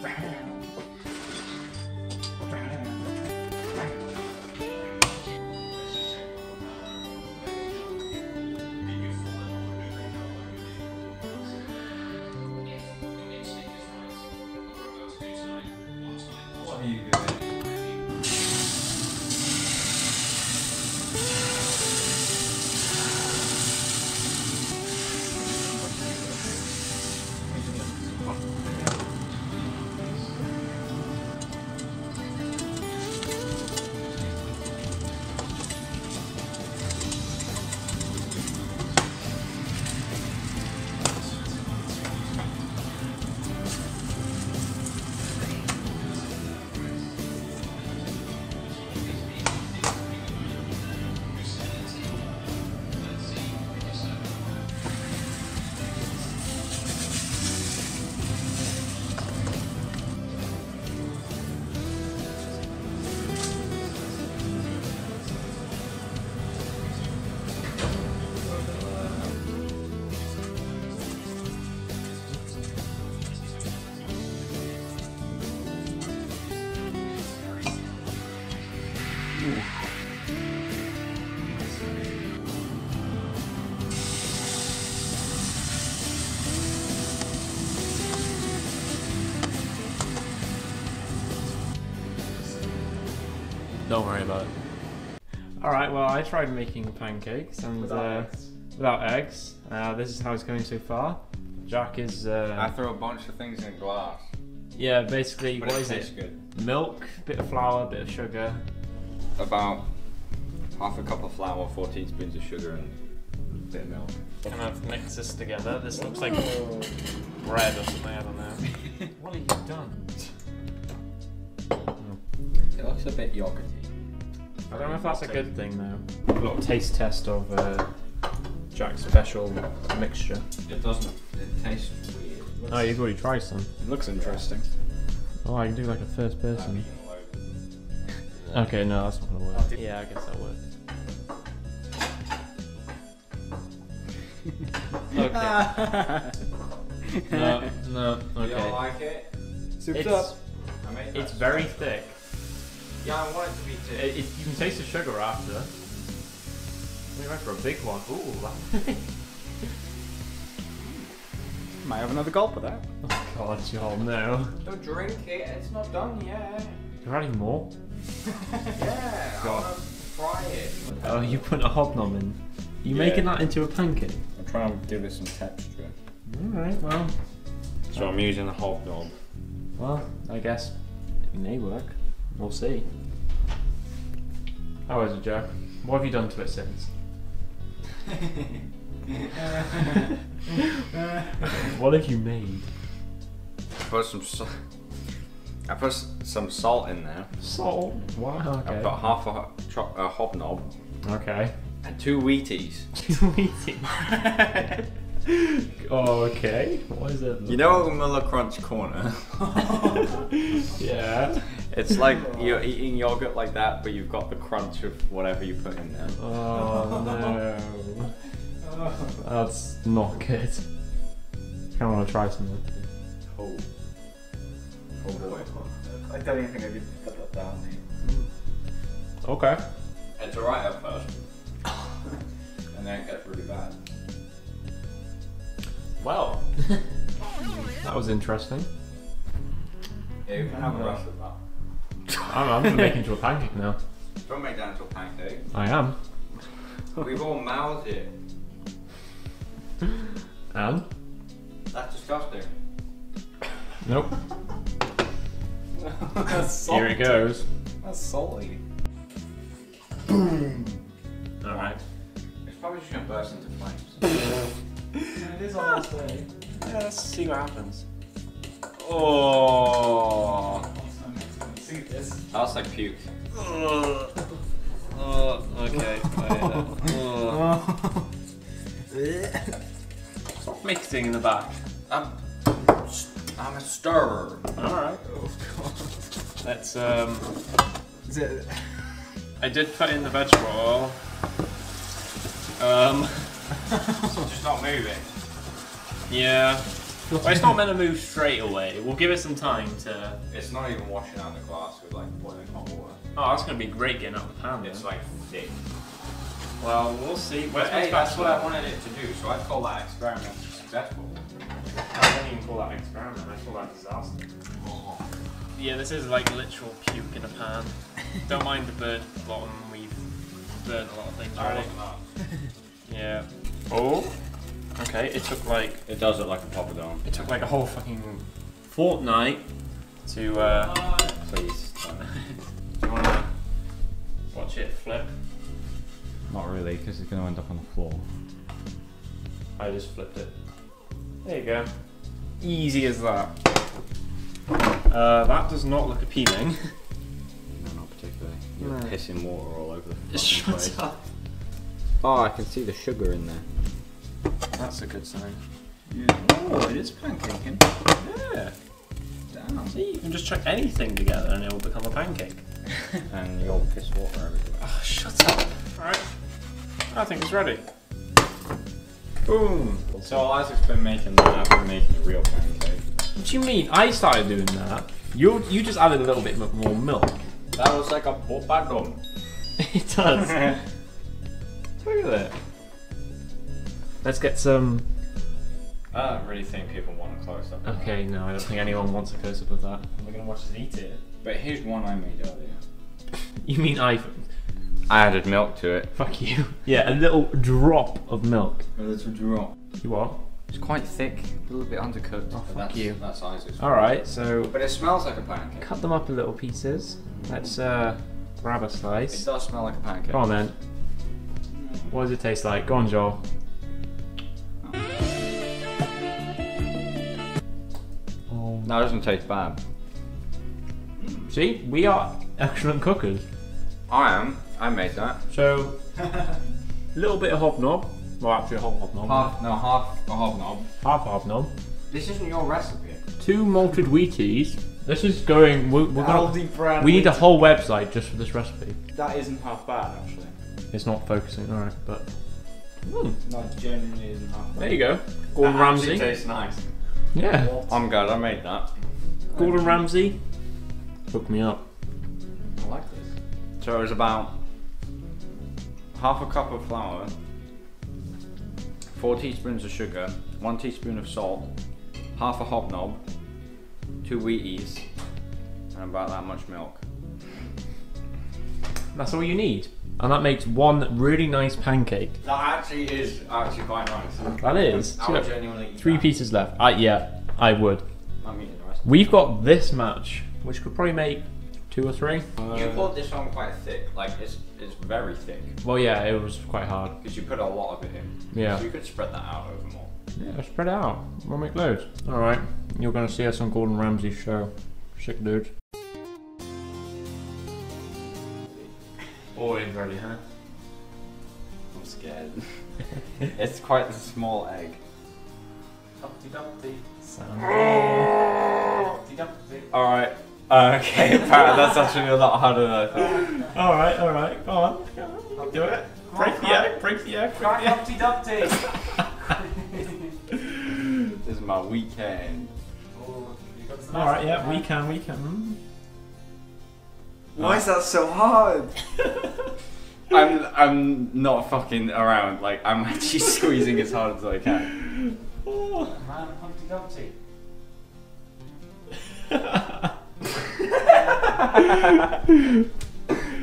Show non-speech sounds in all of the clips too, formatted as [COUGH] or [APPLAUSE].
What Don't worry about it. Alright, well, I tried making pancakes and Without uh, eggs. without eggs. Uh, this is how it's going so far. Jack is. I Uh, throw a bunch of things in a glass. yeah, basically, But what it is it? good. Milk, bit of flour, bit of sugar. About half a cup of flour, 14 spoons of sugar, and a bit of milk. Kind of mix this together. This looks like bread or something, I don't know. [LAUGHS] what have you done? It looks a bit yogurty. I don't know if that's a good thing though. A little taste test of uh, Jack's special mixture. It doesn't. It tastes weird. Oh, you've already tried some. It looks interesting. Oh, I can do like a first person. Okay, no, that's not gonna work. Yeah, I guess that works. [LAUGHS] okay. [LAUGHS] No, no, You don't okay. like it? Soup's It's, up. I made it's very special. thick. Yeah, I want it to be It, thick. it, you can taste the sugar after. We went for a big one. Ooh. [LAUGHS] Might have another gulp of that. oh God, Joel, no. Don't drink it. It's not done yet. You're adding more? [LAUGHS] yeah. I God. want to try it. Oh, you put a hobnob in. You Yeah. making that into a pancake? I'm trying to give it some texture. Alright, well. So I'm using a hobnob. Well, I guess it may work. We'll see. How is it, Jack? What have you done to it since? [LAUGHS] What have you made? I Put some. Sa- I put some salt in there. Salt. Wow. I Okay. put half a, ho- cho- a hobnob Okay. and two Wheaties. oh, [LAUGHS] okay. What is it? You know Müller Crunch Corner? [LAUGHS] Yeah. It's like you're eating yogurt like that, but you've got the crunch of whatever you put in there. Oh no. That's not good. I want to try something. Oh. Oh boy. I don't even think I could put that down. Okay. It's alright at first. [COUGHS] and then it gets really bad. Well, [LAUGHS] that was interesting. Yeah, you can have the rest of that. I'm, I'm gonna make it into a pancake now. Don't make that into a pancake. I am. We've all mouthed it. And? That's disgusting. Nope. That's [LAUGHS] Here it goes. That's salty. Boom. Alright. It's probably just gonna burst into flames. [LAUGHS] it is honestly. Yeah, let's see what happens. Oh. See this? That's like puke. Oh, okay. Stop mixing in the back. I'm, I'm a stirrer. Alright. Oh, God. Let's, um. Is it? I did put in the vegetable oil. Um. Just not move it. Yeah. Well, it's not meant to move straight away. We'll give it some time to. It's not even washing out the glass with like boiling hot water. Oh, that's gonna be great getting out the pan. It's like thick. well, we'll see. Where's But hey, that's what I wanted it to do, so I call that experiment successful. I don't even call that experiment. I call that disaster. Yeah, this is like literal puke in a pan. [LAUGHS] Don't mind the bird bottom. We've burnt a lot of things already. Yeah. Oh. Okay. It took like It does look like a poppadom. it took like a whole fucking fortnight to. uh... Please. [LAUGHS] Do you wanna watch it flip? Not really, because it's going to end up on the floor. I just flipped it. There you go. Easy as that. Uh, that does not look appealing. [LAUGHS] No, not particularly. You're No. pissing water all over the [LAUGHS] fucking Shut place. up. Oh, I can see the sugar in there. That's a good sign. Oh, it is pancaking. Yeah. Damn. See, you can just chuck anything together and it will become a pancake. [LAUGHS] And you'll piss water everywhere. Oh, ah, shut up. Alright. I think it's ready. Boom. So while Isaac's been making that, I've been making a real pancake. What do you mean? I started doing that. You you just added a little bit more milk. That was like a poppadom. [LAUGHS] it does. [LAUGHS] Look at that. Let's get some. I don't really think people want a close up. Okay, no, I don't think anyone wants a close up of that. We're gonna watch us eat it. But here's one I made earlier. [LAUGHS] You mean I? I added milk to it. Fuck you. Yeah, a little drop of milk. A little drop. You what? It's quite thick, a little bit undercooked. Oh, fuck that's, you. That's Isaac's. All right, so But it smells like a pancake. cut them up in little pieces. Let's uh, grab a slice. It slice. does smell like a pancake. Go on then. What does it taste like? Go on, Joel. That doesn't taste bad. See, we are excellent cookers. I am. I made that. So, a [LAUGHS] little bit of hobnob. Well, actually, a whole hobnob. Half, no, half a hobnob. Half a hobnob. This isn't your recipe. Two malted Wheaties. This is going. We're, we're gonna, we need a whole website just for this recipe. That isn't half bad, actually. It's not focusing, alright, but. Mm, That genuinely isn't half bad. there you go. Gordon That Ramsay. tastes nice. Yeah. I'm glad I made that. Gordon Ramsay. Hook me up. I like this. So it was about half a cup of flour, four teaspoons of sugar, one teaspoon of salt, half a hobnob, two Wheaties, and about that much milk. That's all you need. And that makes one really nice pancake. That actually is actually quite nice. That is. I would genuinely eat Three that. pieces left. Uh, yeah, I would. I'm eating the rest. We've got this much, which could probably make two or three. You poured this on quite thick, like it's it's very thick Well, yeah, it was quite hard. because you put a lot of it in. Yeah. So you could spread that out over more. Yeah, spread it out. We'll make loads. Alright, you're gonna see us on Gordon Ramsay's show. Sick dude. Always ready, huh? I'm scared. [LAUGHS] it's quite a small egg. Humpty Dumpty. Humpty Dumpty. Alright. Okay, [LAUGHS] apparently that's actually a lot harder than I thought. Alright, alright, go on. Go on. Do it. Break the egg, break the egg, break Crack the egg. Humpty Dumpty. This is my weekend. Oh, you got some Alright, yeah, we can, we can. Hmm. Why is that so hard? [LAUGHS] I'm I'm not fucking around. Like I'm actually [LAUGHS] squeezing as hard as I can. Oh. Man, Humpty Dumpty.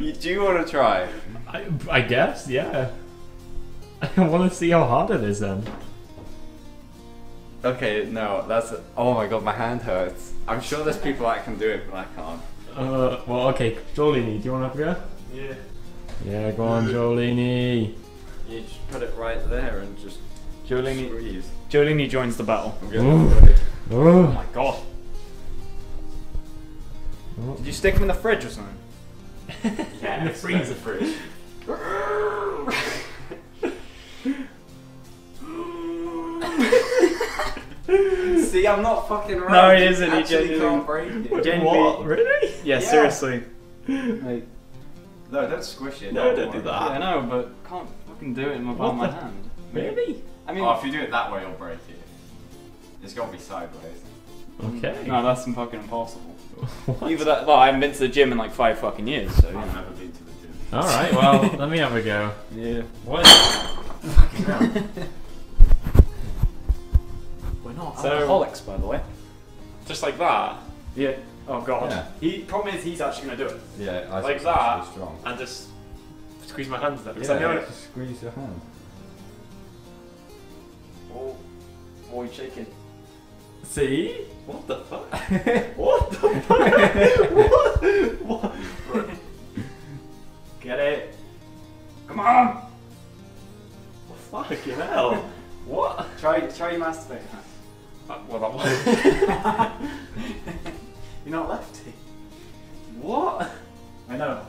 You, do you want to try? I, I guess, yeah. [LAUGHS] I want to see how hard it is then. Okay, no, that's. Oh my god, my hand hurts. I'm sure there's people that can do it, but I can't. Uh, well, okay, Joeleeny, do you want to have a go? Yeah. Yeah, go on, Joeleeny. You just put it right there and just Joeleeny, squeeze. Joeleeny joins the battle. I'm Ooh. Oh. my god. Did you stick him in the fridge or something? [LAUGHS] Yeah, In the freezer fridge. [LAUGHS] [LAUGHS] See, I'm not fucking around. No, he isn't, he actually genuinely- can't break it. Genuinely- What? Really? Yeah, Yeah. seriously. Like, no, don't squish it. No, don't do that. Yeah, I know, but can't fucking do it in my palm of my hand. Really? I mean, Oh, if you do it that way, you'll break it. It's got to be sideways. Okay. No, that's fucking impossible. [LAUGHS] What? Either that. Well, I haven't been to the gym in like five fucking years, so you I've know. never been to the gym. All right. [LAUGHS] Well, let me have a go. Yeah. What? So- alcoholics, by the way. Just like that, Yeah. Oh god. Yeah. He problem is he's actually gonna do it. Yeah, I Like think that? it's strong. and just squeeze my hands there. Because Yeah, I know. just squeeze your hand. Oh, oh, you're shaking. See? What the fuck? [LAUGHS] what the fuck? what? [LAUGHS] what? Get it. Come on. what? Fucking hell. What? Try try your masturbate. Uh, well, that was. [LAUGHS] [LAUGHS] You're not lefty. what? I know.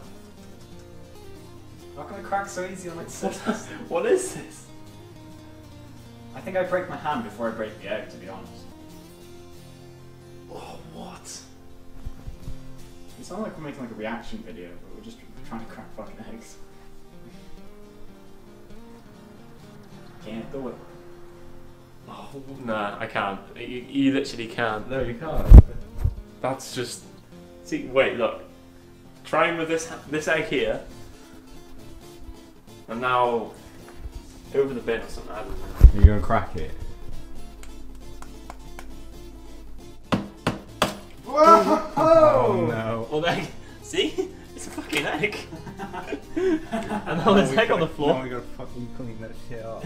How can I crack so easy on like [LAUGHS] scissors? What is this? I think I break my hand before I break the egg, to be honest. Oh, what? It sounds like we're making like a reaction video, but we're just trying to crack fucking eggs. Can't do it. Oh, nah, I can't. You, you literally can't. No, you can't. That's just. See, wait, look. Trying with this this egg here, and now over the bin or something. I don't know. You're gonna crack it. Oh no. Well, then, see, it's a fucking egg. and now there's egg on the floor. Now we gotta fucking clean that shit up.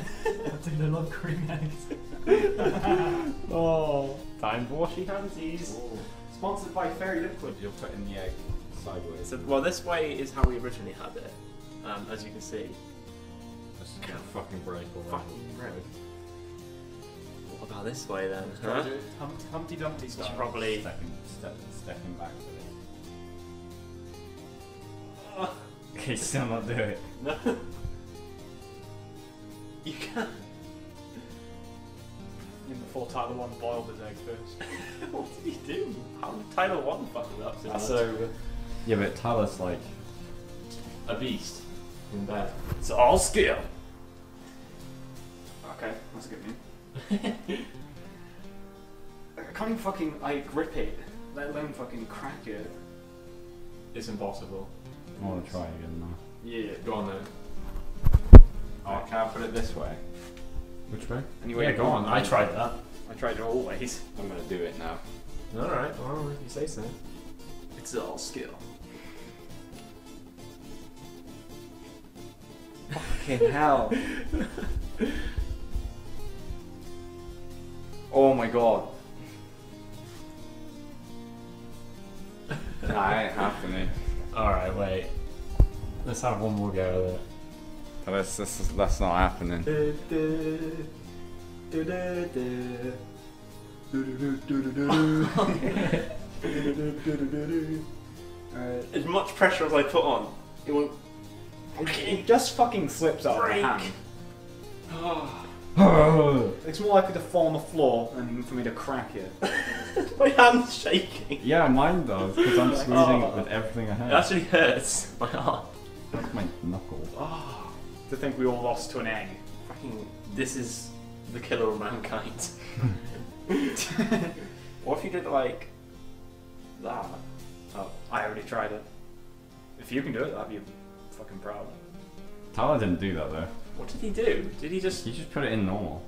Dude, I love cream eggs. [LAUGHS] Oh, time for washy handsies. Sponsored by Fairy Liquid. You're putting the egg sideways. So, well, this way is how we originally had it, um, as you can see. It's gonna fucking break all Fucking break. What about this way then? Huh? to do it Hum- Humpty Dumpty It's style. probably. Stepping, step, stepping back with it. Okay, still not do it. No. You can't. In Before Tyler1 boiled his egg first. what did he do? How did Tyler1 fuck it up? so That's much? over. Uh, yeah, but Talus like a beast in bed. It's all skill. Okay, that's a good move. [LAUGHS] I can't even fucking like grip it, let alone fucking crack it. It's impossible. I want to try again now. Yeah. Go on then. Oh, can I put it this way? Which way? Anyway, yeah, go on. I tried that. I tried it all ways. I'm gonna do it now. All right. Well, if you say so. It's all skill. Fucking hell. [LAUGHS] oh my god. nah, it ain't happening. All right. Wait. Let's have one more go at it. That's, that's, that's not happening. As much pressure as I put on, it won't. It just fucking slips out of Break. my hand. It's more likely to fall on the floor than for me to crack it. [LAUGHS] My hand's shaking. yeah, mine does, because I'm [LAUGHS] squeezing Oh. it with everything I have. It actually hurts my arm. That's my knuckle. Oh, to think we all lost to an egg. Fucking. This is the killer of mankind. [LAUGHS] what if you did like that? Oh, I already tried it. If you can do it, I'd be fucking proud. Tyler didn't do that though. What did he do? Did he just? You just put it in normal.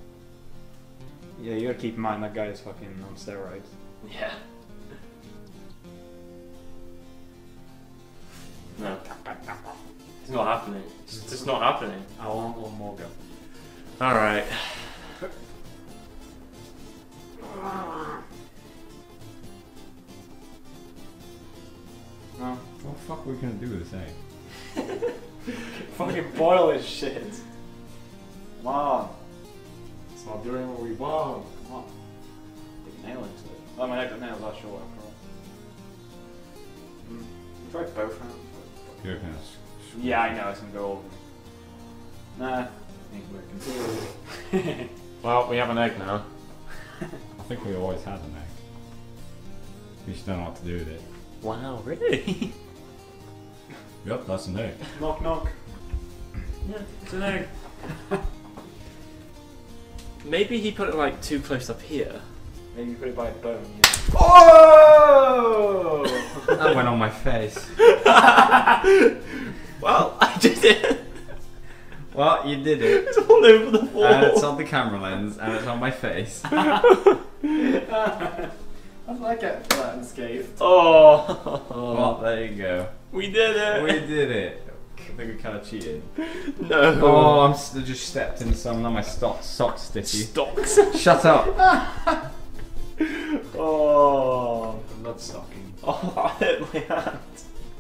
Yeah, you gotta keep in mind that guy is fucking on steroids. Yeah. No. It's not happening. It's just not happening. I want one more go. Alright. No. What the fuck are we gonna do with this egg? [LAUGHS] fucking boil this shit. Come on. It's not doing what we want. Come on. Take a nail into it. Oh, my nails are short after all. Mm. Try both hands. You're gonna Yeah, I know, it's gonna go over. Nah, ain't working. [LAUGHS] Well, we have an egg now. I think we always had an egg. We just don't know what to do with it. Wow, really? Yep, that's an egg. knock knock. yeah, it's an egg. [LAUGHS] Maybe he put it like too close up here. Maybe you put it by a bone. Yeah. Oh! [LAUGHS] that went on my face. [LAUGHS] Well, I did it. Well, you did it. It's all over the floor. And it's on the camera lens, and it's on my face. How [LAUGHS] did I get flat and scathed? Oh. Well, there you go. we did it. We did it. I think we kind of cheated. [LAUGHS] No. Oh, I'm s- I just stepped in some. Now my stock, socks sticky. Stocks. [LAUGHS] Shut up. [LAUGHS] Oh. I Blood stocking. Oh, I hit my hand.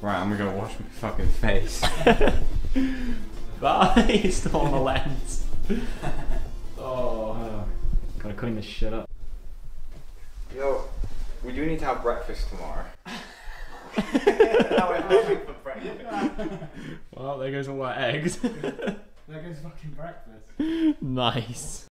Right, I'm gonna go wash my fucking face. That is still on the lens. Oh. Gotta clean this shit up. Yo, we do need to have breakfast tomorrow. [LAUGHS] [LAUGHS] Well, there goes all our eggs. There goes fucking breakfast. [LAUGHS] nice.